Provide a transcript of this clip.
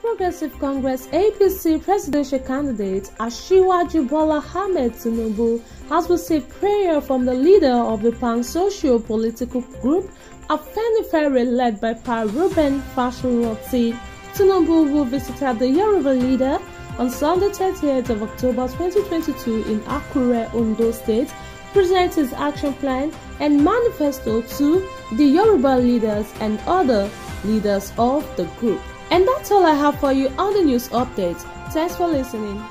Progressive Congress APC presidential candidate Asiwaju Bola Ahmed Tinubu has received prayer from the leader of the pan-socio-political group Afenifere led by Pa Reuben Fashoranti. Tinubu will visit the Yoruba leader on Sunday 30th of October 2022 in Akure, Ondo State, present his action plan and manifesto to the Yoruba leaders and other leaders of the group. And that's all I have for you on the news update. Thanks for listening.